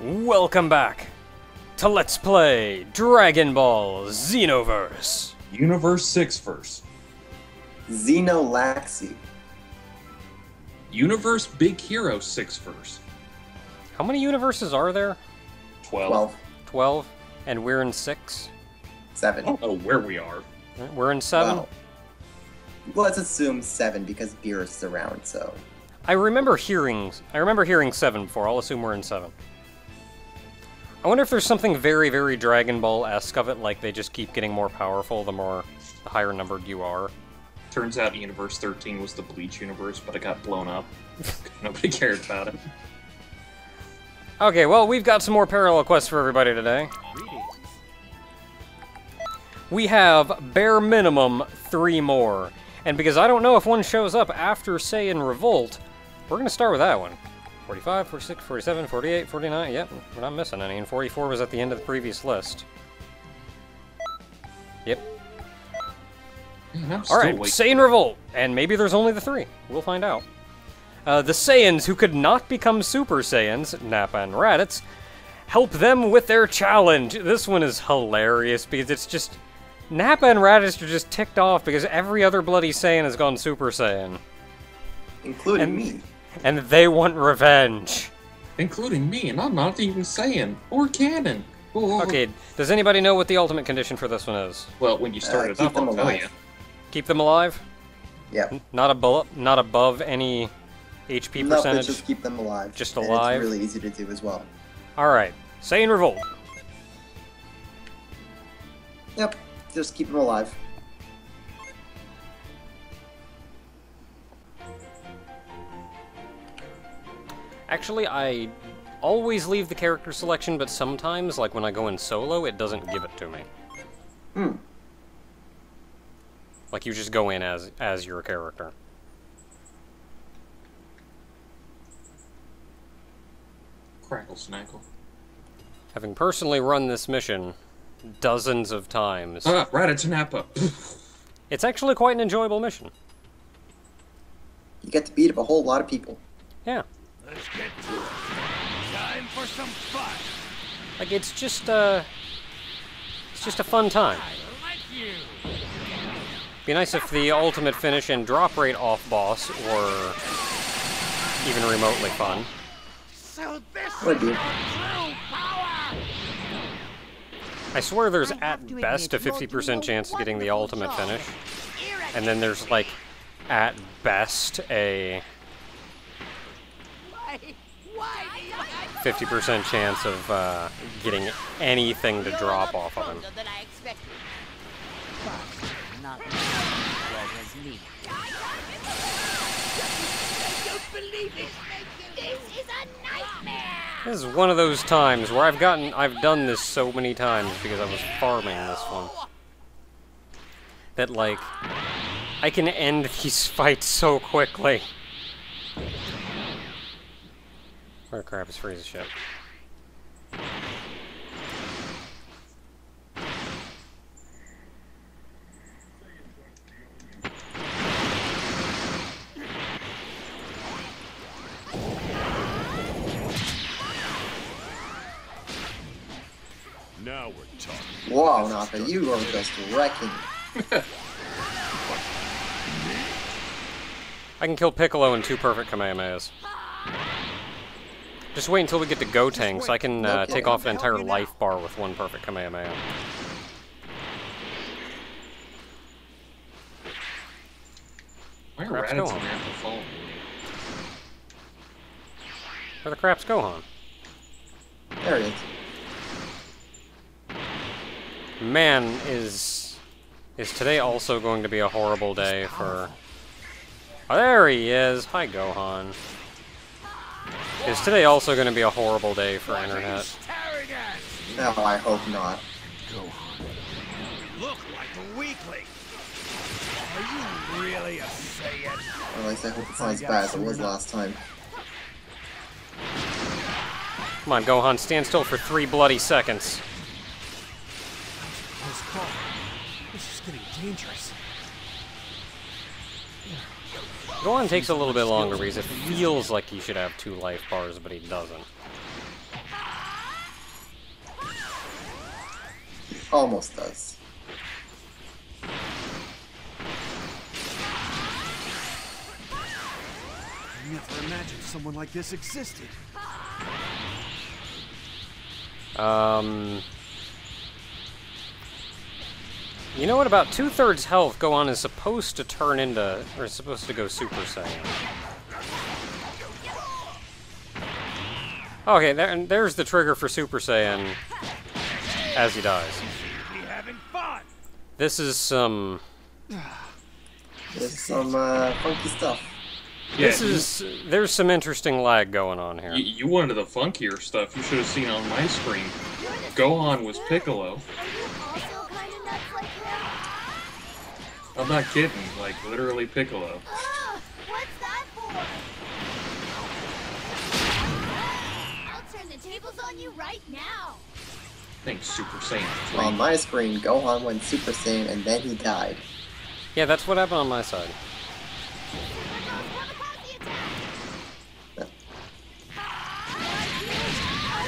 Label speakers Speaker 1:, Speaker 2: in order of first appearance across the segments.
Speaker 1: Welcome back to Let's Play Dragon Ball Xenoverse.
Speaker 2: Universe 6 verse.
Speaker 3: Xenolaxi.
Speaker 2: Universe Big Hero 6 verse.
Speaker 1: How many universes are there?
Speaker 2: 12.
Speaker 3: 12.
Speaker 1: 12, and we're in 6.
Speaker 3: 7.
Speaker 2: I don't know where we are.
Speaker 1: We're in 7.
Speaker 3: Well, let's assume 7 because Beerus is around, so.
Speaker 1: I remember hearing I remember hearing 7 before. I'll assume we're in 7. I wonder if there's something very very Dragon Ball-esque of it like they just keep getting more powerful the more the higher numbered you are.
Speaker 2: Turns out Universe 13 was the Bleach universe, but it got blown up. Nobody cared about it.
Speaker 1: Okay, well, we've got some more parallel quests for everybody today. We have, bare minimum, three more. And because I don't know if one shows up after say, in Revolt, we're going to start with that one. 45, 46, 47, 48, 49, yep, we're not missing any. And 44 was at the end of the previous list. Yep.
Speaker 2: Man, I'm still
Speaker 1: Alright,
Speaker 2: waiting.
Speaker 1: Saiyan Revolt! And maybe there's only the three. We'll find out. Uh, the Saiyans who could not become Super Saiyans, Nappa and Raditz, help them with their challenge. This one is hilarious because it's just. Nappa and Raditz are just ticked off because every other bloody Saiyan has gone Super Saiyan.
Speaker 3: Including
Speaker 1: And-
Speaker 3: me.
Speaker 1: And they want revenge.
Speaker 2: Including me, and I'm not even saying or canon. Oh.
Speaker 1: Okay, does anybody know what the ultimate condition for this one is?
Speaker 2: Well, when you start
Speaker 3: Uh,
Speaker 2: it
Speaker 3: keep
Speaker 2: up,
Speaker 3: them
Speaker 2: I'll tell
Speaker 3: alive.
Speaker 2: you.
Speaker 1: Keep them alive?
Speaker 3: Yep.
Speaker 1: Not above, not above any HP
Speaker 3: No,
Speaker 1: percentage?
Speaker 3: just keep them alive.
Speaker 1: Just
Speaker 3: And
Speaker 1: alive?
Speaker 3: it's really easy to do as well.
Speaker 1: Alright, Saiyan Revolt.
Speaker 3: Yep. Just keep them alive.
Speaker 1: Actually, I always leave the character selection, but sometimes, like when I go in solo, it doesn't give it to me.
Speaker 3: Hmm.
Speaker 1: Like you just go in as as your character.
Speaker 2: Crackle snackle.
Speaker 1: Having personally run this mission dozens of times,
Speaker 2: Ah, Ratatanappa.
Speaker 1: it's actually quite an enjoyable mission.
Speaker 3: You get to beat up a whole lot of people.
Speaker 1: Yeah,
Speaker 4: Let's get to it. Time for some fun.
Speaker 1: like it's just uh, it's just a fun time.
Speaker 4: I like you.
Speaker 1: Be nice if the ultimate finish and drop rate off boss were even remotely fun.
Speaker 4: So this
Speaker 3: Would
Speaker 4: is
Speaker 3: be.
Speaker 4: your true power.
Speaker 1: I swear there's at best a 50% chance of getting the ultimate finish. And then there's like at best a
Speaker 5: Why? Why do you have
Speaker 1: 50% chance of uh, getting anything to drop off of him.
Speaker 5: This is
Speaker 1: one of those times where I've gotten I've done this so many times because I was farming this one. That like I can end these fights so quickly. Where crap is Frieza's ship?
Speaker 4: Now we're talking.
Speaker 3: Wow, Naka, you are just wrecking.
Speaker 1: I can kill Piccolo in two perfect Kamehamehas. Just wait until we get to Gotenks. So I can uh, take off an entire life bar with one perfect Kamehameha.
Speaker 2: Why are
Speaker 1: Perhaps on.
Speaker 2: Ratatanappa following me?
Speaker 1: Where the crap's Gohan?
Speaker 3: There it is.
Speaker 1: Man, is is today also going to be a horrible day for? Oh, there he is. Hi, Gohan. Is today also going to be a horrible day for internet?
Speaker 3: No, I hope not.
Speaker 4: We look like a weakling. Are you really a Saiyan?
Speaker 3: Or at least I hope it's not as bad as it was last time.
Speaker 1: Come on, Gohan, stand still for three bloody seconds.
Speaker 4: Close call. This is getting dangerous.
Speaker 1: Gohan takes a little bit longer because it feels like he should have two life bars, but he doesn't.
Speaker 3: Almost does.
Speaker 4: I never imagined someone like this existed.
Speaker 1: Um, you know what? About two thirds health, Gohan is supposed to turn into, or is supposed to go Super Saiyan. Okay, there, and there's the trigger for Super Saiyan as he dies.
Speaker 4: We having fun.
Speaker 1: This is some.
Speaker 3: Some uh, funky stuff.
Speaker 2: Yeah,
Speaker 1: This is. There's some interesting lag going on here.
Speaker 2: You, you wanted the funkier stuff. You should have seen on my screen. Gohan was Piccolo. I'm not kidding. Like literally Piccolo.
Speaker 6: What's that for? I'll turn the tables on you right now.
Speaker 2: Thanks, Super Saiyan 3.
Speaker 3: On my screen, Gohan went Super Saiyan and then he died.
Speaker 1: Yeah, that's what happened on my side.
Speaker 6: Super goes kamikaze attack.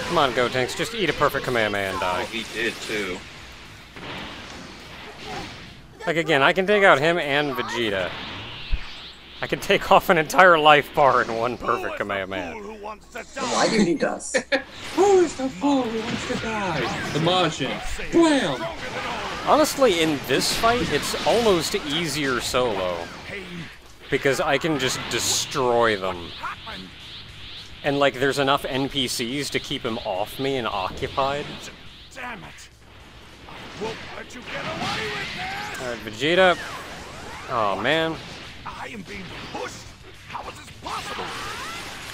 Speaker 1: Come on, Gotenks, just eat a perfect Kamehameha and
Speaker 2: Oh,
Speaker 1: die.
Speaker 2: he did too.
Speaker 1: Like again, I can take out him and Vegeta. I can take off an entire life bar in one perfect
Speaker 4: is the
Speaker 1: Kamehameha.
Speaker 4: who wants to
Speaker 3: Why
Speaker 4: die?
Speaker 3: do he does?
Speaker 2: Who is the fool who wants to die? The Majin. Blam!
Speaker 1: Honestly, in this fight, it's almost easier solo. Because I can just destroy them. And like, there's enough NPCs to keep him off me and occupied.
Speaker 4: Damn it. I won't let you get away with this.
Speaker 1: Alright, Vegeta. Oh man,
Speaker 4: I am being pushed. How is this possible?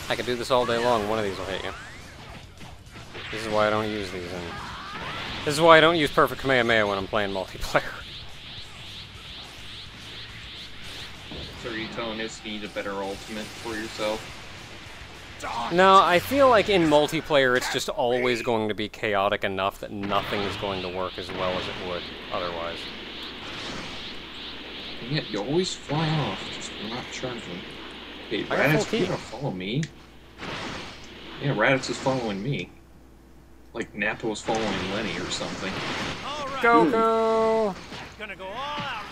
Speaker 1: I could do this all day long. One of these will hit you. This is why I don't use these. And this is why I don't use Perfect Kamehameha when I'm playing multiplayer.
Speaker 2: So are you telling us you need a better ultimate for yourself?
Speaker 4: Die.
Speaker 1: No, I feel like in multiplayer it's just always going to be chaotic enough that nothing is going to work as well as it would otherwise.
Speaker 2: And yet you always fly off, just not charging. Hey,
Speaker 1: I got
Speaker 2: Raditz, you
Speaker 1: key.
Speaker 2: gonna follow me? Yeah, Raditz is following me. Like Nappa was following Lenny or something.
Speaker 4: All right.
Speaker 1: Goku!
Speaker 4: Gonna go all out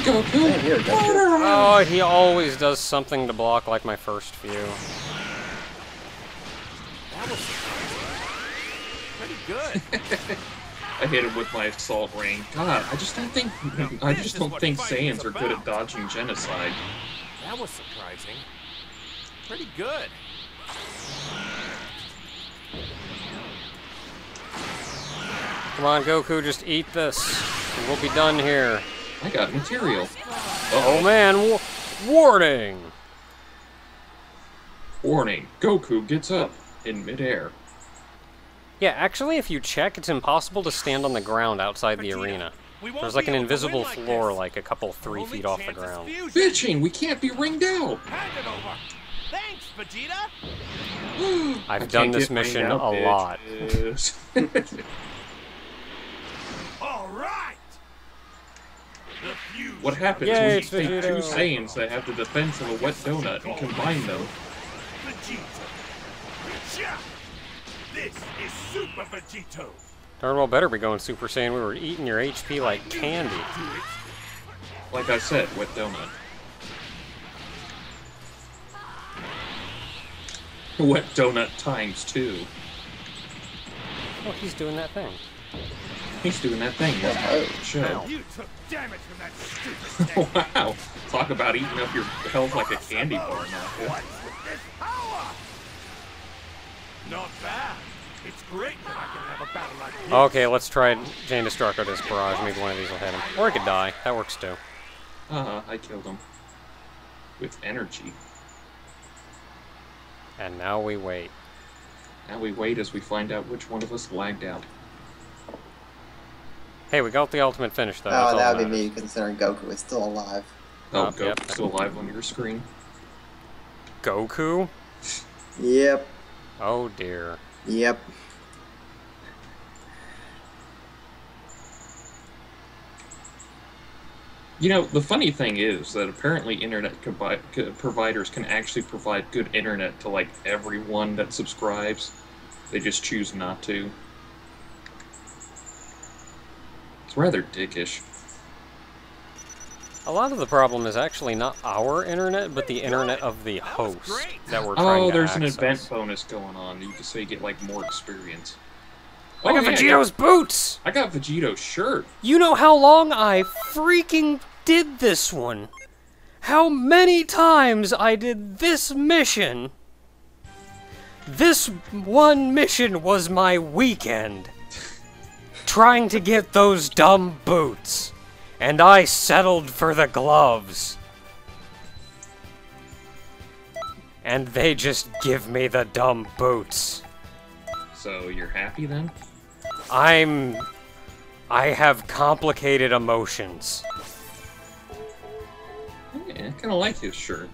Speaker 2: Hi, Goku!
Speaker 3: Same here, Goku.
Speaker 1: Oh, he always does something to block like my first few.
Speaker 4: That was pretty good.
Speaker 2: I hit him with my assault ring. God, I just don't think I just don't think
Speaker 4: fighting's
Speaker 2: Saiyans are good at dodging genocide.
Speaker 4: That was surprising. Pretty good.
Speaker 1: Come on, Goku, just eat this. We'll be done here.
Speaker 2: I got material.
Speaker 1: Oh
Speaker 2: Uh-oh.
Speaker 1: man, wa- warning!
Speaker 2: Warning, Goku gets up in midair.
Speaker 1: Yeah, actually, if you check, it's impossible to stand on the ground outside the
Speaker 4: Vegeta,
Speaker 1: arena. There's like an
Speaker 4: able to win
Speaker 1: invisible
Speaker 4: like
Speaker 1: floor,
Speaker 4: this.
Speaker 1: like a couple three feet off the ground.
Speaker 4: fusion.
Speaker 2: Bitching, we can't be ringed out.
Speaker 4: Hand it over. Thanks, Vegeta.
Speaker 1: I've
Speaker 2: I
Speaker 1: done this mission
Speaker 2: out,
Speaker 1: a lot.
Speaker 4: All right. The fusion.
Speaker 2: what happens
Speaker 1: Yay,
Speaker 2: when you
Speaker 1: it's
Speaker 2: take two
Speaker 1: Vegito.
Speaker 2: Saiyans that have the defense of a wet donut and combine them?
Speaker 4: Vegeta. Vegeta. This is Super Vegito.
Speaker 1: Darn well better be going Super Saiyan. We were eating your HP like candy.
Speaker 2: Like I said, wet donut. Wet donut times two.
Speaker 1: Oh, he's doing that thing.
Speaker 2: He's doing that thing. That's
Speaker 3: Oh.
Speaker 2: the.
Speaker 4: You took damage from that stupid
Speaker 2: wow. Talk about eating up your health like a candy bar now.
Speaker 4: What's with this power? Not bad. It's great that I can have a battle like this.
Speaker 1: Okay, let's try Jane Destructo this barrage. Maybe one of these will hit him. Or he could die. That works too.
Speaker 2: Uh, huh. I killed him. With energy.
Speaker 1: And now we wait.
Speaker 2: Now we wait as we find out which one of us lagged out.
Speaker 1: Hey, we got the ultimate finish though.
Speaker 3: Oh, that would be me, considering Goku is still alive.
Speaker 2: Oh,
Speaker 1: Uh,
Speaker 2: go
Speaker 1: yep.
Speaker 2: still alive on your screen.
Speaker 1: Goku?
Speaker 3: Yep,
Speaker 1: Oh dear.
Speaker 3: yep.
Speaker 2: You know, the funny thing is that apparently internet providers can actually provide good internet to like everyone that subscribes. They just choose not to. It's rather dickish.
Speaker 1: A lot of the problem is actually not our internet, but the internet of the host that we're oh, trying
Speaker 2: Oh,
Speaker 1: to
Speaker 2: there's an event bonus going on. You can so you get like more experience.
Speaker 1: I oh, got
Speaker 2: Oh, yeah,
Speaker 1: Vegito's boots!
Speaker 2: I got Vegito's shirt.
Speaker 1: You know how long I freaking did this one? How many times I did this mission? This one mission was my weekend. Trying to get those dumb boots. And I settled for the gloves. And they just give me the dumb boots.
Speaker 2: So you're happy then?
Speaker 1: I'm. I have complicated emotions.
Speaker 2: Yeah, I kind of like his shirt.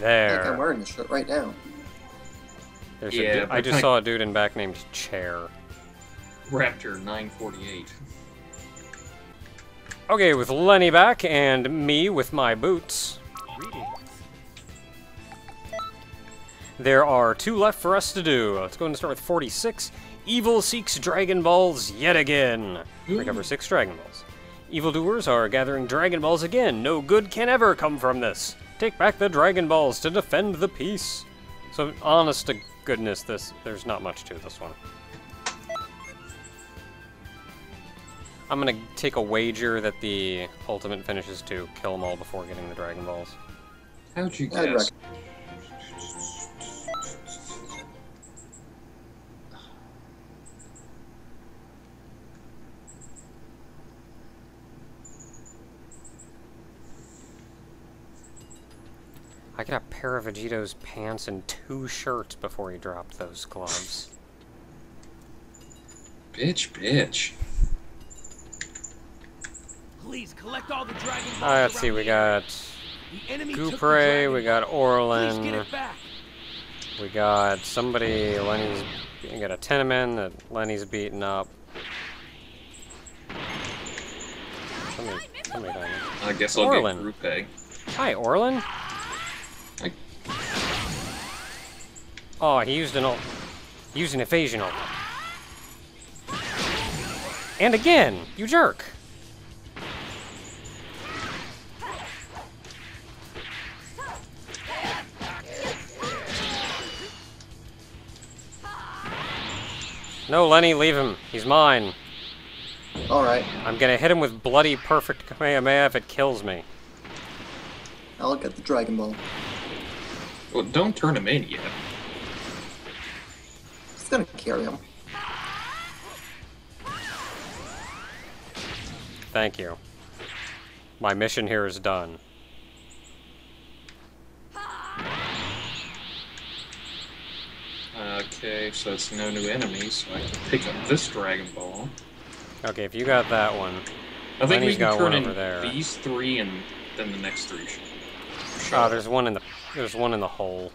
Speaker 3: Like I'm wearing the shirt right now.
Speaker 1: There's a
Speaker 2: Yeah,
Speaker 1: du- I just saw a dude in back named Chair.
Speaker 2: Raptor 948.
Speaker 1: Okay, with Lenny back and me with my boots. There are two left for us to do. Let's go and start with 46. Evil seeks Dragon Balls yet again. Recover six Dragon Balls. Evildoers are gathering Dragon Balls again. No good can ever come from this. Take back the Dragon Balls to defend the peace. So, honest to goodness, this there's not much to this one. I'm gonna take a wager that the ultimate finishes to kill them all before getting the Dragon Balls.
Speaker 2: How'd you guess?
Speaker 1: I got a pair of Vegito's pants and two shirts before he dropped those gloves.
Speaker 2: Bitch, bitch.
Speaker 4: Please collect all the Dragon Balls.
Speaker 1: Let's see, we got
Speaker 4: The enemy took the
Speaker 1: Goopray, we got
Speaker 4: Ball.
Speaker 1: Orlin, we got somebody, Lenny's, we got a Tenement that Lenny's beating up. Somebody, somebody.
Speaker 2: I guess I'll
Speaker 1: Orlin.
Speaker 2: get Grupe.
Speaker 1: Hi, Orlin. Oh, he used an ult. He used an evasion ult. And again, you jerk. No, Lenny, leave him. He's mine.
Speaker 3: Alright,
Speaker 1: I'm gonna hit him with bloody perfect Kamehameha if it kills me.
Speaker 3: I'll get the Dragon Ball.
Speaker 2: Well, don't turn him in yet.
Speaker 3: Just gonna carry him.
Speaker 1: Thank you. My mission here is done.
Speaker 2: Okay, so it's no new enemies, so I can pick up this Dragon Ball.
Speaker 1: Okay, if you got that one.
Speaker 2: I think
Speaker 1: Lenny's
Speaker 2: we
Speaker 1: got
Speaker 2: can turn
Speaker 1: one
Speaker 2: in
Speaker 1: over there.
Speaker 2: these three and then the next three. should-
Speaker 1: Oh, there's one in the there's one in the hole.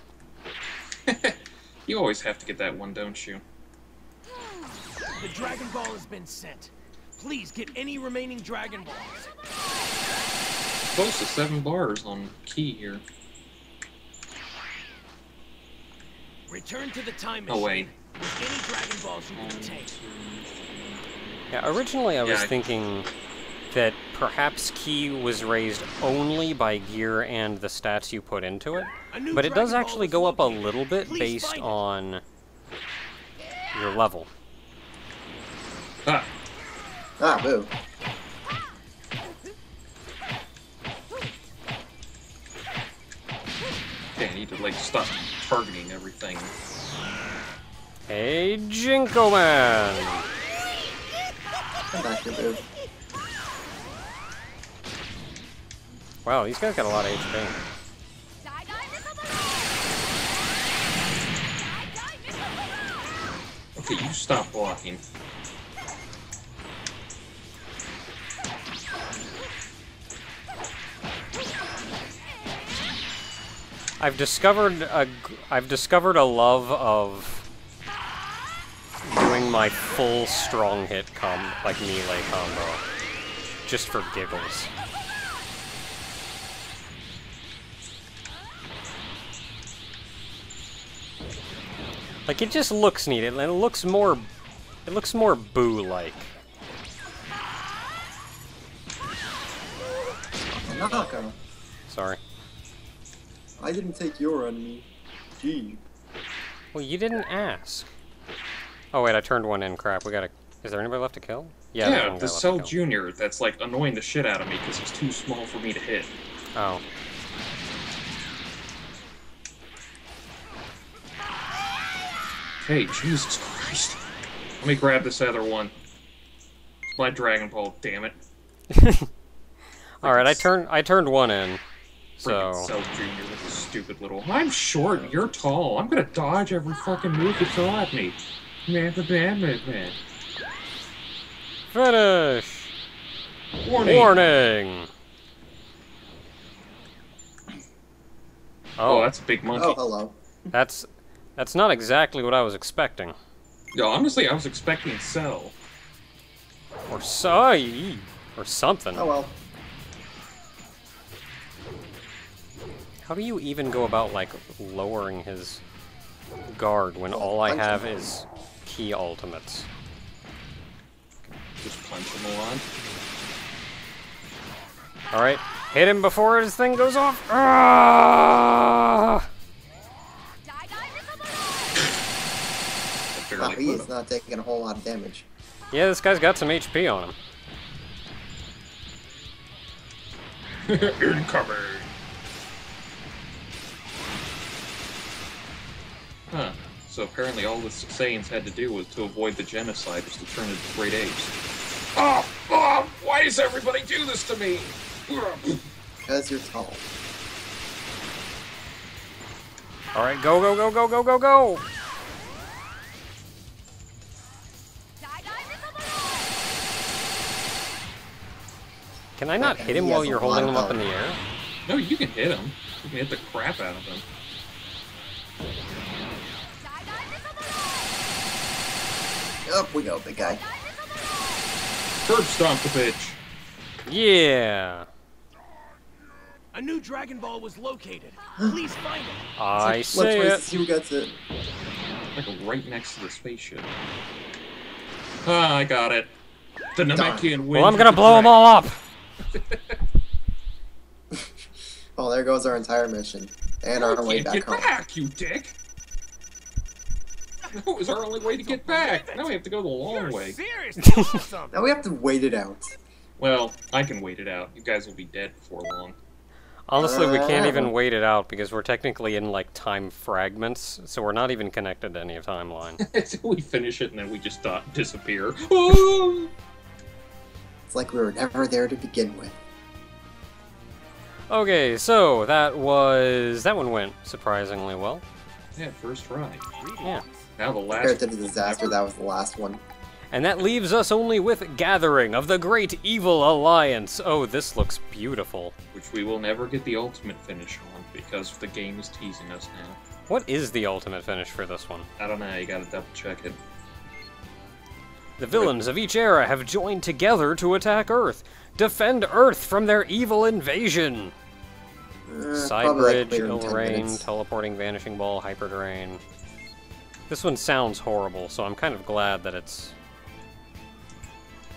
Speaker 2: You always have to get that one, don't you?
Speaker 4: The Dragon Ball has been sent. Please get any remaining Dragon Balls.
Speaker 2: Close to seven bars on ki here.
Speaker 4: Return to the time
Speaker 2: Oh,
Speaker 4: machine.
Speaker 2: wait.
Speaker 4: With any Dragon Balls you can obtain.
Speaker 1: Yeah, originally I was
Speaker 2: I-
Speaker 1: thinking that perhaps ki was raised only by gear and the stats you put into it,
Speaker 4: A new
Speaker 1: but it does actually go up a little bit based on your level.
Speaker 2: Ah,
Speaker 3: Ah, boo.
Speaker 2: okay, I need to like stop targeting everything.
Speaker 1: Hey, Jinkouman!
Speaker 3: Come back here, boo.
Speaker 1: Wow, these guys got a lot of HP.
Speaker 2: You stop blocking.
Speaker 1: I've discovered a I've discovered a love of doing my full strong hit com like melee combo just for giggles. Like it just looks neat and it looks more It looks more Boo-like.
Speaker 3: Naka,
Speaker 1: Sorry.
Speaker 3: I didn't take your enemy. Gee.
Speaker 1: Well, you didn't ask. Oh wait, I turned one in. Crap, we gotta. Is there anybody left to kill? Yeah.
Speaker 2: Yeah, the Cell. Junior that's like annoying the shit out of me because he's too small for me to hit.
Speaker 1: Oh.
Speaker 2: Hey, Jesus Christ. Let me grab this other one. It's my Dragon Ball, damn it.
Speaker 1: All right, I turned. I turned one in.
Speaker 2: Freaking
Speaker 1: So.
Speaker 2: Cell Junior with his stupid little. I'm short, you're tall. I'm gonna dodge every fucking move you throw at me. Man, man, man, man, man.
Speaker 1: Finish.
Speaker 2: Warning.
Speaker 1: Warning.
Speaker 2: Oh,
Speaker 1: Oh,
Speaker 2: that's a big monkey.
Speaker 3: Oh, hello.
Speaker 1: that's that's not exactly what I was expecting.
Speaker 2: No, honestly, I was expecting Cell.
Speaker 1: Or so, or something.
Speaker 3: Oh well.
Speaker 1: How do you even go about like lowering his guard when all I have is ki ultimates?
Speaker 2: Just punch him a lot.
Speaker 1: All right, hit him before his thing goes off. Ah!
Speaker 2: I
Speaker 3: Wow,
Speaker 2: barely
Speaker 3: he is not taking a whole lot of damage.
Speaker 1: Yeah, this guy's got some HP on him.
Speaker 2: Incoming! Huh. So apparently all the Saiyans had to do was to avoid the genocide was to turn into great apes. Oh! Oh! Why does everybody do this to me?
Speaker 3: Because you're tall.
Speaker 1: All right, go, go, go, go, go, go, go! Can I not hit him while you're holding him up in the air?
Speaker 2: No, you can hit him. You can hit the crap out of him.
Speaker 6: Die, die, Nicola!
Speaker 3: Up we go, big guy.
Speaker 2: Curb stomp the bitch.
Speaker 1: Yeah,
Speaker 4: A new Dragon Ball was located. Please find it.
Speaker 1: I
Speaker 3: Let's
Speaker 1: say
Speaker 3: race to
Speaker 1: it.
Speaker 3: see who gets it.
Speaker 2: Like right next to the spaceship. Ah, I got it. The Namekian wins.
Speaker 1: Well, I'm gonna blow them all up.
Speaker 3: Oh, there goes our entire mission. And our way
Speaker 2: can't
Speaker 3: back
Speaker 2: get
Speaker 3: home.
Speaker 2: back, you dick! That was our only way to get back. Now we have to go the long
Speaker 4: You're
Speaker 2: way.
Speaker 4: awesome.
Speaker 3: Now we have to wait it out.
Speaker 2: Well, I can wait it out. You guys will be dead before long.
Speaker 1: Honestly, we can't
Speaker 3: Uh.
Speaker 1: even wait it out because we're technically in like time fragments, so we're not even connected to any timeline.
Speaker 2: Until we finish it and then we just uh, disappear.
Speaker 3: It's like we were never there to begin with.
Speaker 1: okay, so that was that one went surprisingly well.
Speaker 2: Yeah, first try.
Speaker 1: Yeah.
Speaker 2: Now the last.
Speaker 3: Compared to the disaster, that was the last one.
Speaker 1: And that leaves us only with Gathering of the Great Evil Alliance. Oh, this looks beautiful.
Speaker 2: Which we will never get the ultimate finish on because the game is teasing us now.
Speaker 1: What is the ultimate finish for this one?
Speaker 2: I don't know. You gotta double check it.
Speaker 1: The villains of each era have joined together to attack Earth. Defend Earth from their evil invasion.
Speaker 3: Uh,
Speaker 1: Side
Speaker 3: probably like
Speaker 1: bridge,
Speaker 3: clear
Speaker 1: ill rain,
Speaker 3: minutes.
Speaker 1: teleporting vanishing ball, hyper drain. This one sounds horrible, so I'm kind of glad that it's.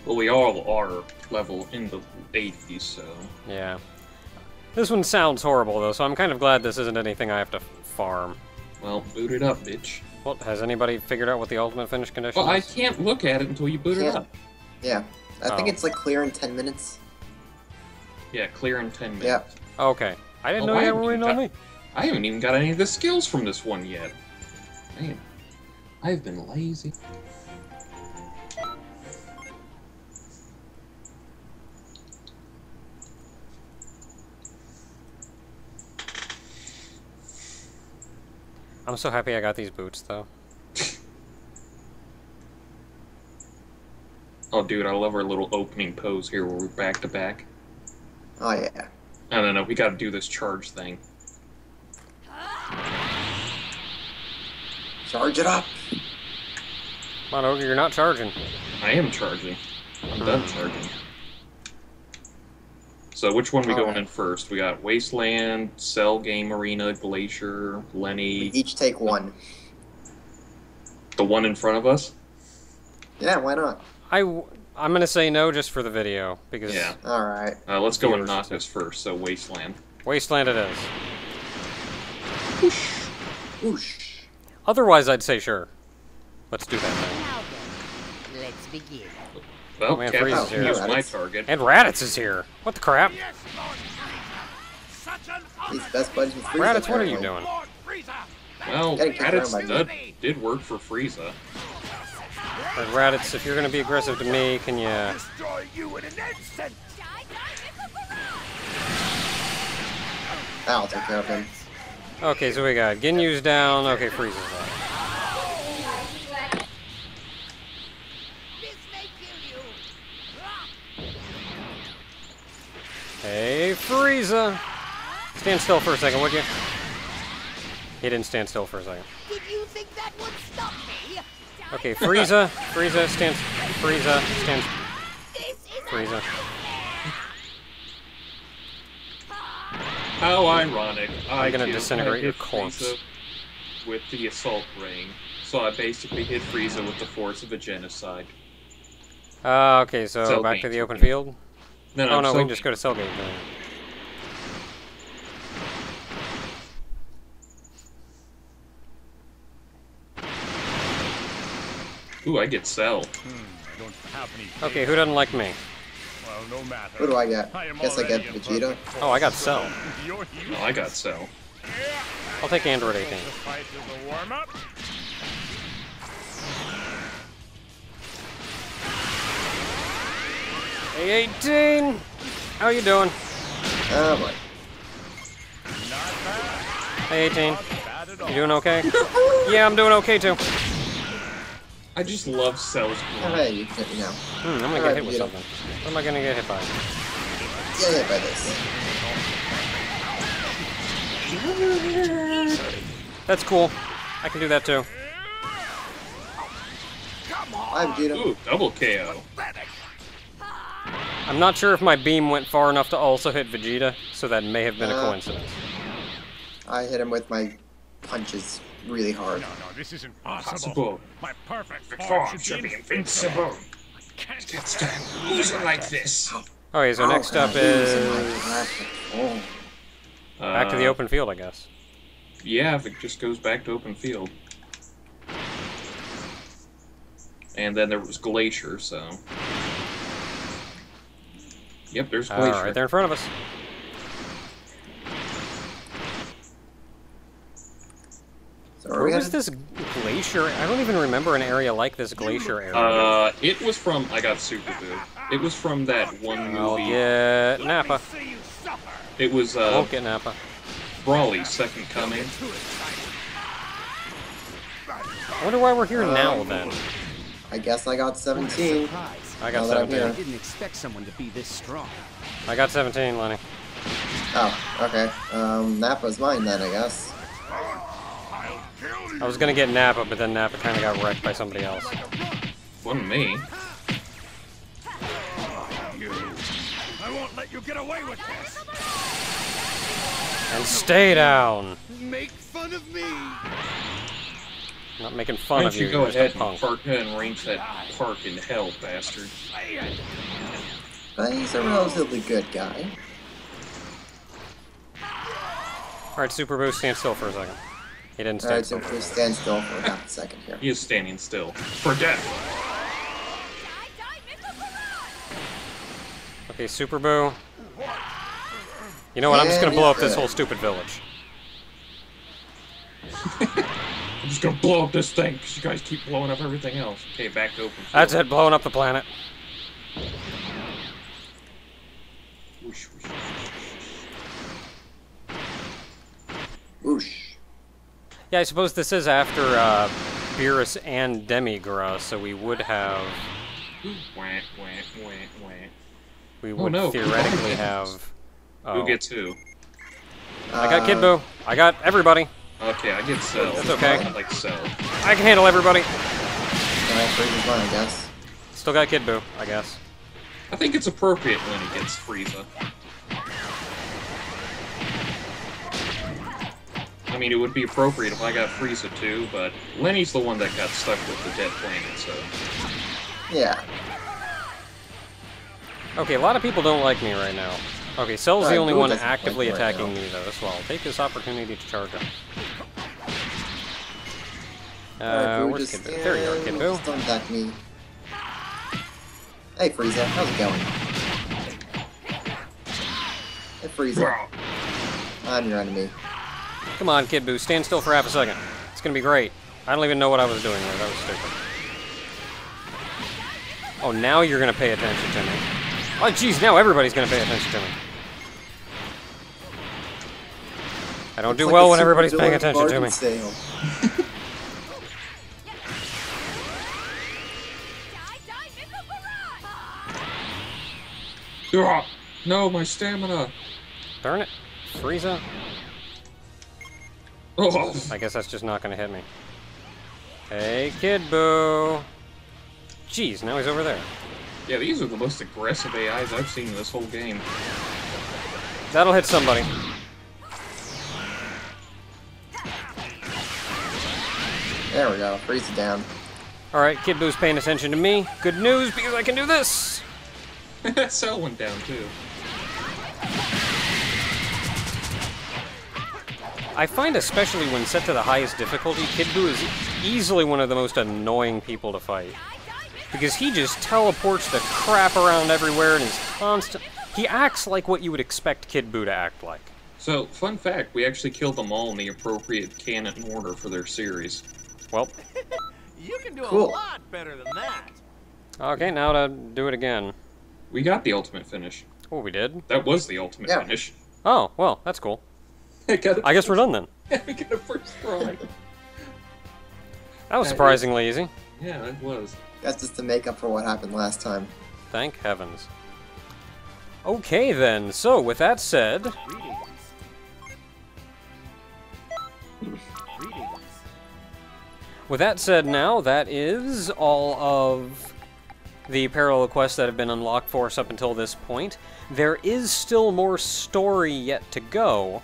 Speaker 2: Well, we all are level in the 80s, so.
Speaker 1: Yeah. This one sounds horrible, though, so I'm kind of glad this isn't anything I have to farm.
Speaker 2: Well, boot it up, bitch.
Speaker 1: Well, has anybody figured out what the ultimate finish condition is?
Speaker 2: Well, I can't look at it until you boot it up.
Speaker 3: Yeah. I think
Speaker 1: Oh.
Speaker 3: it's like clear in 10 minutes.
Speaker 2: Yeah, clear in 10 minutes.
Speaker 3: Yeah.
Speaker 1: Okay. I didn't
Speaker 2: Oh,
Speaker 1: know
Speaker 2: I
Speaker 1: you
Speaker 2: haven't
Speaker 1: were waiting
Speaker 2: even
Speaker 1: on me.
Speaker 2: I haven't even got any of the skills from this one yet. Man, I've been lazy.
Speaker 1: I'm so happy I got these boots, though.
Speaker 2: Oh, dude, I love our little opening pose here where we're back to back.
Speaker 3: Oh, yeah.
Speaker 2: I don't know, we gotta do this charge thing.
Speaker 3: Charge it up!
Speaker 1: Come on, Ogre, you're not charging.
Speaker 2: I am charging. I'm done charging. So, which one we going
Speaker 3: Alright.
Speaker 2: in first? We got Wasteland, Cell Game Arena, Glacier,
Speaker 3: We
Speaker 2: Lenny.
Speaker 3: each take one.
Speaker 2: The one in front of us?
Speaker 3: Yeah, why not?
Speaker 1: I w- I'm gonna say no just for the video because
Speaker 2: Yeah.
Speaker 3: All right.
Speaker 2: Uh, let's go with
Speaker 1: Viewers.
Speaker 2: Noctis first, so Wasteland.
Speaker 1: Wasteland it is.
Speaker 3: Whoosh.
Speaker 1: Otherwise, I'd say sure. Let's do that.
Speaker 5: Now then, let's begin.
Speaker 2: Well,
Speaker 1: Oh, man, Freeze is here.
Speaker 2: Q's my target.
Speaker 1: And Raditz is here. What the crap?
Speaker 4: Yes, Lord Frieza! Such an
Speaker 3: He's
Speaker 4: honor!
Speaker 3: best buddies with Frieza.
Speaker 1: Raditz, what are you doing?
Speaker 2: Well,
Speaker 3: Getting
Speaker 2: Raditz did, did work for Frieza.
Speaker 1: Alright, Raditz, if you're gonna be aggressive to me, can you?
Speaker 4: Destroy you in an instant!
Speaker 3: I'll take care of him.
Speaker 1: Okay, so we got Ginyu's down. Okay, Frieza's up.
Speaker 5: This may kill you.
Speaker 1: Hey, Frieza! Stand still for a second, would you? He didn't stand still for a second.
Speaker 5: Did you think that would stop me?
Speaker 1: Okay, Frieza, Frieza stands. Frieza stands.
Speaker 5: This
Speaker 1: Frieza.
Speaker 2: How ironic. I
Speaker 1: I'm gonna disintegrate your
Speaker 2: hit
Speaker 1: corpse.
Speaker 2: Frieza With the assault ring. So I basically hit Frieza with the force of a genocide.
Speaker 1: Uh, okay, so
Speaker 2: Cell
Speaker 1: back to the open field.
Speaker 2: No,
Speaker 1: Oh no, we can just go to Cellgate. then.
Speaker 2: Ooh, I get Cell.
Speaker 4: Hmm, I don't have any
Speaker 1: Okay, who doesn't like me?
Speaker 4: Well, no matter.
Speaker 3: Who do I get?
Speaker 4: I
Speaker 3: Guess I get
Speaker 4: already
Speaker 3: Vegeta.
Speaker 1: Oh, I got Cell.
Speaker 4: Your.
Speaker 2: No, I got Cell.
Speaker 1: I'll take Android 18. Hey, 18! How you doing?
Speaker 3: Oh boy.
Speaker 1: Hey, 18.
Speaker 4: Bad at all.
Speaker 1: You doing okay? yeah, I'm doing okay too.
Speaker 2: I just love Cell's
Speaker 3: hey, you hit me now.
Speaker 1: Hmm, I'm gonna
Speaker 3: Alright,
Speaker 1: get hit with
Speaker 3: Vegeta.
Speaker 1: something. What am I gonna get hit by?
Speaker 3: Get hit by this.
Speaker 1: That's cool. I can do that too.
Speaker 3: Hi, Vegeta.
Speaker 2: Ooh, double KO.
Speaker 1: I'm not sure if my beam went far enough to also hit Vegeta, so that may have been a
Speaker 3: Uh,
Speaker 1: coincidence.
Speaker 3: I hit him with my punches really hard.
Speaker 4: No, no, this isn't possible.
Speaker 2: Possible.
Speaker 4: My perfect
Speaker 2: The
Speaker 4: form
Speaker 2: form
Speaker 4: should be invincible. Can't
Speaker 2: Can't stand losing like this.
Speaker 1: Okay, so next
Speaker 3: Oh,
Speaker 1: up
Speaker 3: God, losing
Speaker 1: is
Speaker 3: my classic form.
Speaker 1: back to the
Speaker 2: Uh,
Speaker 1: open field, I guess.
Speaker 2: Yeah, if it just goes back to open field. And then there was Glacier, so. Yep, there's
Speaker 1: All
Speaker 2: Glacier.
Speaker 1: right, there in front of us.
Speaker 3: So are
Speaker 1: Where was this glacier? I don't even remember an area like this glacier area.
Speaker 2: Uh, it was from. I got Super Boo. It was from that one
Speaker 1: I'll
Speaker 2: movie.
Speaker 1: get Nappa.
Speaker 4: See you suffer.
Speaker 2: It was uh,
Speaker 1: Won't get Nappa.
Speaker 2: Broly's second coming.
Speaker 1: I wonder why we're here now then.
Speaker 3: I guess I got 17.
Speaker 1: I got
Speaker 3: Now that I'm
Speaker 1: 17.
Speaker 3: here.
Speaker 7: didn't expect someone to be this strong.
Speaker 1: I got 17, Lenny.
Speaker 3: Oh, okay. Um, Nappa's mine then, I guess.
Speaker 4: I'll kill you.
Speaker 1: I was gonna get Nappa, but then Nappa kind of got wrecked by somebody else.
Speaker 2: Wasn't me.
Speaker 4: I won't let you get away with this.
Speaker 1: And stay down.
Speaker 4: Make fun of me.
Speaker 1: I'm not making
Speaker 2: Why
Speaker 1: fun
Speaker 2: don't
Speaker 1: of
Speaker 2: you
Speaker 1: you.
Speaker 2: go
Speaker 1: You're
Speaker 2: ahead
Speaker 1: a
Speaker 2: and
Speaker 1: punk.
Speaker 2: park and range that park in hell, bastard?
Speaker 4: Say.
Speaker 3: But he's a relatively good guy.
Speaker 1: All right, Super Boost, stand still for a second. He didn't stand
Speaker 3: Alright,
Speaker 1: still.
Speaker 3: so please stand still for half a second here.
Speaker 2: He is standing still. For death.
Speaker 1: Okay, Super Boo. You know what? I'm just gonna blow up
Speaker 3: he's
Speaker 1: this whole stupid village.
Speaker 2: I'm just gonna blow up this thing because you guys keep blowing up everything else. Okay, back to open field.
Speaker 1: That's it, blowing up the planet.
Speaker 2: Whoosh, whoosh,
Speaker 3: Whoosh.
Speaker 1: Yeah, I suppose this is after uh, Beerus and Demigra, so we would have,
Speaker 2: whoosh. Wah, wah, wah, wah.
Speaker 1: we
Speaker 2: Oh,
Speaker 1: would
Speaker 2: no.
Speaker 1: theoretically have. Oh,
Speaker 2: Who gets who?
Speaker 1: I got Kid Boo. I got everybody.
Speaker 2: Okay, I get Cell.
Speaker 1: That's okay.
Speaker 2: I like Cell.
Speaker 1: I can handle everybody.
Speaker 3: Alright, Frieza's mine, I guess.
Speaker 1: Still got Kid Boo, I guess.
Speaker 2: I think it's appropriate when he gets Frieza. I mean, it would be appropriate if I got Frieza too, but Lenny's the one that got stuck with the dead planet, so.
Speaker 3: Yeah.
Speaker 1: Okay, a lot of people don't like me right now. Okay, Cell's the only one actively
Speaker 3: right
Speaker 1: attacking me, though, so I'll take this opportunity to charge him. Uh, where's Boo? There you are, Boo.
Speaker 3: Don't attack me. Hey, Frieza, how's it going? Hey, Frieza, I'm your enemy.
Speaker 1: Come on, Kid Boo, stand still for half a second. It's gonna be great. I don't even know what I was doing there. That was stupid. Oh, now you're gonna pay attention to me. Oh, jeez, now everybody's gonna pay attention to me. I don't do
Speaker 3: like
Speaker 1: well when everybody's paying attention to me.
Speaker 3: Sale.
Speaker 6: Die, die, Missile Barrage!
Speaker 2: No, my stamina.
Speaker 1: Darn it. Frieza?
Speaker 2: Oh,
Speaker 1: I guess that's just not gonna hit me. Hey, Kid Boo! Jeez, now he's over there.
Speaker 2: yeah, these are the most aggressive AIs I've seen in this whole game.
Speaker 1: That'll hit somebody.
Speaker 3: There we go, Frieza down.
Speaker 1: Alright, Kid Boo's paying attention to me. Good news, because I can do this!
Speaker 2: That cell went down too.
Speaker 1: I find especially when set to the highest difficulty, Kid Buu is easily one of the most annoying people to fight. Because he just teleports the crap around everywhere and is constant. He acts like what you would expect Kid Buu to act like.
Speaker 2: So, fun fact, we actually killed them all in the appropriate canon order for their series.
Speaker 1: Well,
Speaker 4: You can do
Speaker 3: Cool.
Speaker 4: a lot better than that.
Speaker 1: okay, now to do it again.
Speaker 2: We got the ultimate finish.
Speaker 1: Oh, we did?
Speaker 2: That was the ultimate
Speaker 3: Yeah.
Speaker 2: finish.
Speaker 1: Oh, well, that's cool.
Speaker 2: I got a,
Speaker 1: I guess we're done then.
Speaker 2: we got a first try.
Speaker 1: That was surprisingly easy.
Speaker 2: yeah, it was.
Speaker 3: That's just to make up for what happened last time.
Speaker 1: Thank heavens. Okay then, so with that said, With that said, now that is all of the parallel quests that have been unlocked for us up until this point. There is still more story yet to go.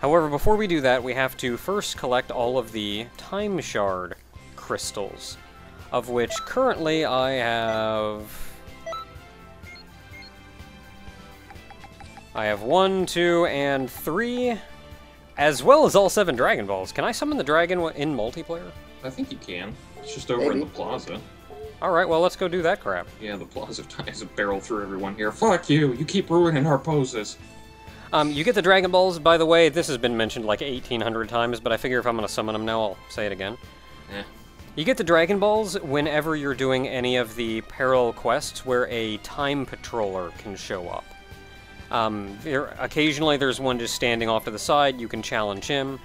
Speaker 1: However, before we do that, we have to first collect all of the Time Shard crystals, of which currently I have. I have one, two, and three as well as all seven Dragon Balls. Can I summon the dragon in multiplayer?
Speaker 2: I think you can. It's just over in the plaza.
Speaker 1: Alright, well, let's go do that crap.
Speaker 2: Yeah, the plaza ties a barrel through everyone here. Fuck you! You keep ruining our poses.
Speaker 1: Um, you get the Dragon Balls, by the way, this has been mentioned like 1800 times, but I figure if I'm gonna summon them now, I'll say it again.
Speaker 2: Eh.
Speaker 1: You get the Dragon Balls whenever you're doing any of the parallel quests where a Time Patroller can show up. Um, there, occasionally there's one just standing off to the side, you can challenge him.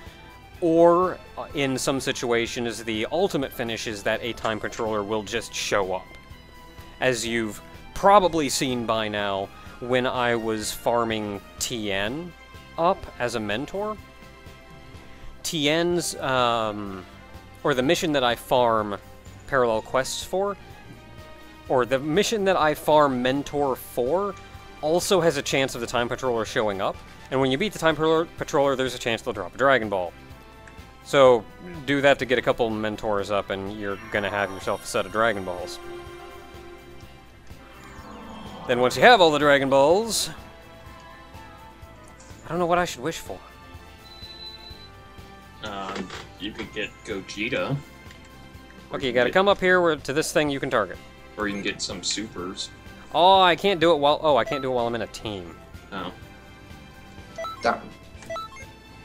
Speaker 1: Or, uh, in some situations, the ultimate finish is that a Time controller will just show up. As you've probably seen by now, when I was farming Tien up as a mentor, Tien's, um, or the mission that I farm parallel quests for, or the mission that I farm mentor for, also has a chance of the Time Patroller showing up. And when you beat the Time Patroller, Patroller there's a chance they'll drop a Dragon Ball. So do that to get a couple mentors up, and you're gonna have yourself a set of Dragon Balls. Then once you have all the Dragon Balls, I don't know what I should wish for.
Speaker 2: Um, you could get Gogeta.
Speaker 1: Okay, you gotta
Speaker 2: get-
Speaker 1: come up here where, to this thing you can target.
Speaker 2: Or you can get some supers.
Speaker 1: Oh, I can't do it while. Oh, I can't do it while I'm in a team.
Speaker 2: Oh.
Speaker 3: Darn.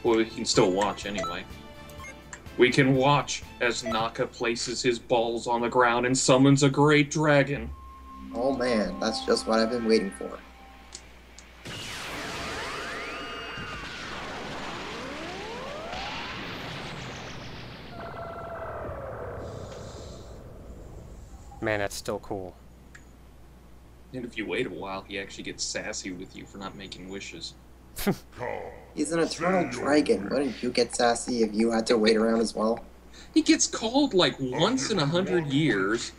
Speaker 2: Well, we can still watch anyway. We can watch as Naka places his balls on the ground and summons a great dragon.
Speaker 3: Oh man, that's just what I've been waiting for.
Speaker 1: Man, that's still cool.
Speaker 2: And if you wait a while, he actually gets sassy with you for not making wishes.
Speaker 3: He's an eternal dragon. Wouldn't you get sassy if you had to wait around as well?
Speaker 2: He gets called like once in a hundred years,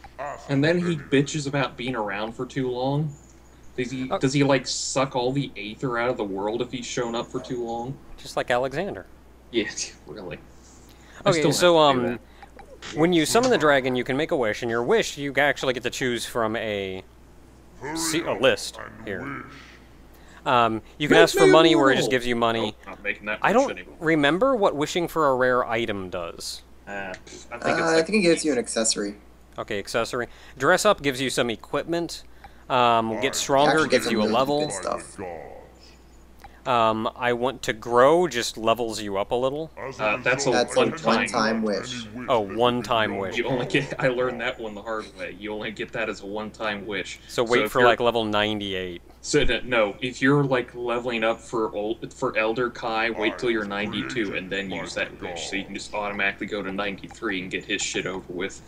Speaker 2: and then he bitches about being around for too long. Does he?
Speaker 1: Oh.
Speaker 2: Does he like suck all the aether out of the world if he's shown up for too long?
Speaker 1: Just like Alexander.
Speaker 2: Yeah, really. I
Speaker 1: Okay, so
Speaker 2: have to do
Speaker 1: um, when you summon the dragon, you can make a wish, and your wish you actually get to choose from a se- a list here. Um, you can
Speaker 2: Make
Speaker 1: ask for money, where it just gives you money.
Speaker 2: Not making that
Speaker 1: I don't
Speaker 2: anymore.
Speaker 1: remember what wishing for a rare item does.
Speaker 2: Uh, I think
Speaker 3: Uh,
Speaker 2: it's
Speaker 3: I think it gives you an accessory.
Speaker 1: Okay, accessory. Dress up gives you some equipment. Um, get stronger gives you a level.
Speaker 3: Stuff.
Speaker 1: Um, I want to grow just levels you up a little.
Speaker 2: Uh, that's a
Speaker 3: That's a
Speaker 2: one time.
Speaker 3: one-time wish.
Speaker 1: Oh, one time wish.
Speaker 2: You only get. I learned that one the hard way. You only get that as a one-time wish.
Speaker 1: So wait
Speaker 2: if
Speaker 1: for like level 98.
Speaker 2: So no, no, if you're like leveling up for old for Elder Kai, wait till you're 92 and then use that wish, so you can just automatically go to 93 and get his shit over with.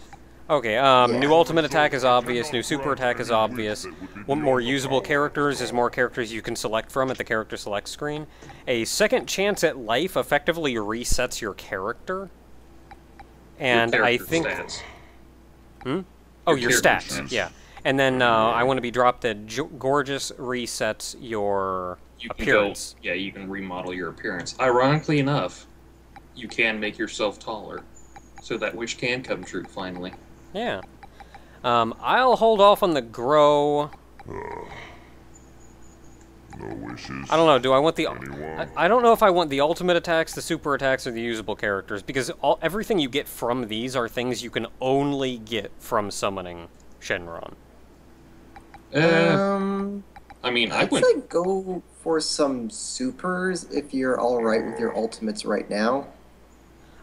Speaker 1: Okay, um, new ultimate attack is obvious, new super attack is obvious. Want more usable characters is more characters you can select from at the character select screen. A second chance at life effectively resets your character. And
Speaker 2: Your
Speaker 1: I
Speaker 2: character
Speaker 1: think.
Speaker 2: stats.
Speaker 1: Oh,
Speaker 2: Your
Speaker 1: your stats,
Speaker 2: stats.
Speaker 1: yeah. And then uh, I want to be dropped that gorgeous resets your
Speaker 2: You can
Speaker 1: appearance.
Speaker 2: go, yeah, you can remodel your appearance. Ironically enough, you can make yourself taller, so that wish can come true finally.
Speaker 1: Yeah. Um, I'll hold off on the grow.
Speaker 8: No wishes.
Speaker 1: I don't know. Do I want the? I, I don't know if I want the ultimate attacks, the super attacks, or the usable characters because all everything you get from these are things you can only get from summoning Shenron.
Speaker 2: Uh,
Speaker 3: Um,
Speaker 2: I mean, I
Speaker 3: I'd
Speaker 2: would.
Speaker 3: say go for some supers if you're all right with your ultimates right now.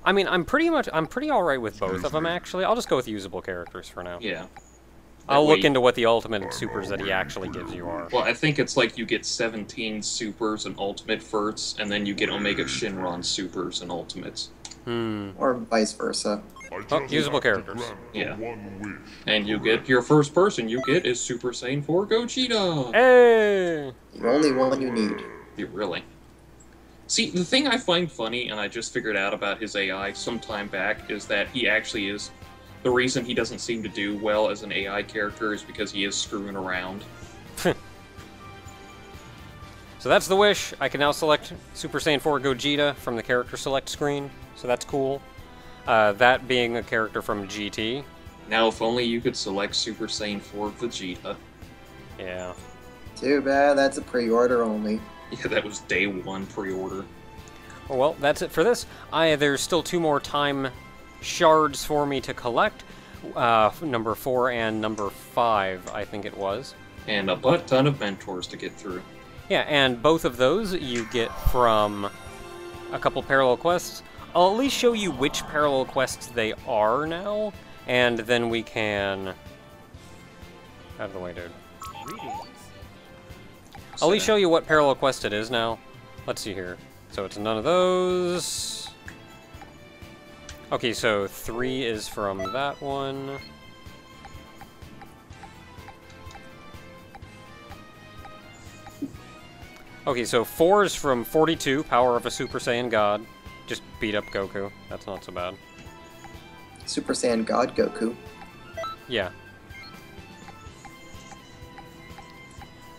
Speaker 1: I mean, I'm pretty much I'm pretty all right with both of them actually. I'll just go with usable characters for now.
Speaker 2: Yeah.
Speaker 1: I'll look into what the ultimate supers that he actually gives you are.
Speaker 2: Well, I think it's like you get 17 supers and ultimate firsts, and then you get Omega Shenron supers and ultimates.
Speaker 1: Hmm.
Speaker 3: Or vice versa.
Speaker 1: Oh, usable characters.
Speaker 2: Yeah. And you get your first person you get is Super Saiyan 4 Gogeta.
Speaker 1: Hey.
Speaker 3: The only one you need.
Speaker 2: You really? See, the thing I find funny, and I just figured out about his AI some time back, is that he actually is. The reason he doesn't seem to do well as an AI character is because he is screwing around.
Speaker 1: So that's the wish. I can now select Super Saiyan 4 Gogeta from the character select screen, so that's cool. Uh, that being a character from GT.
Speaker 2: Now, if only you could select Super Saiyan 4 Vegeta.
Speaker 1: Yeah.
Speaker 3: Too bad that's a pre-order only.
Speaker 2: Yeah, that was day one pre order.
Speaker 1: Oh, Well, that's it for this. I there's still two more time shards for me to collect. Uh, number four and number five, I think it was.
Speaker 2: And a butt ton of mentors to get through.
Speaker 1: Yeah, and both of those you get from a couple parallel quests. I'll at least show you which parallel quests they are now, and then we can. Out of the way, dude. I'll at least show you what parallel quest it is now. Let's see here. So it's none of those. Okay, so three is from that one. Okay, so four is from 42, Power of a Super Saiyan God. Just beat up Goku. That's not so bad.
Speaker 3: Super Saiyan God Goku.
Speaker 1: Yeah.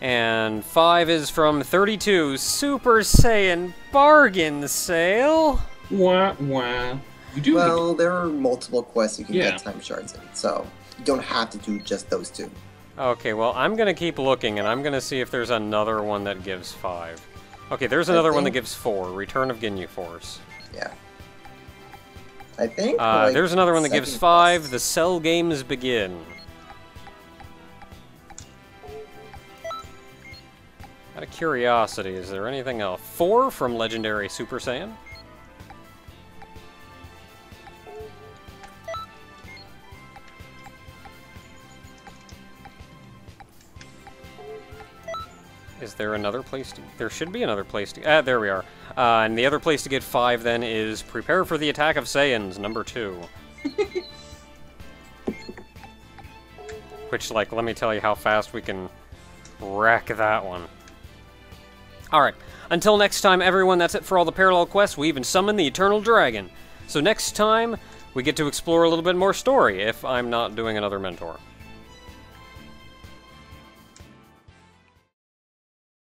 Speaker 1: And five is from 32, Super Saiyan Bargain Sale.
Speaker 2: Wah wah. You do
Speaker 3: Well, there are multiple quests you can
Speaker 2: Yeah.
Speaker 3: get time shards in, so you don't have to do just those two.
Speaker 1: Okay, well, I'm gonna keep looking, and I'm gonna see if there's another one that gives five. Okay, there's another one that gives four, Return of Ginyu Force.
Speaker 3: Yeah. I think.
Speaker 1: Uh,
Speaker 3: like,
Speaker 1: there's another one that gives five,
Speaker 3: quest-
Speaker 1: The Cell Games Begin. Out of curiosity, is there anything else? Four from Legendary Super Saiyan. Is there another place to... There should be another place to... Ah, there we are. Uh, and the other place to get five, then, is Prepare for the Attack of Saiyans, number two. Which, like, let me tell you how fast we can wreck that one. Alright, until next time, everyone, that's it for all the parallel quests. We even summoned the Eternal Dragon. So next time, we get to explore a little bit more story, if I'm not doing another mentor.